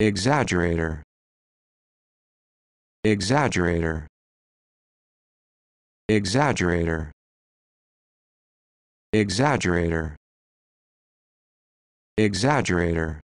exaggerator. Exaggerator. Exaggerator. Exaggerator. Exaggerator.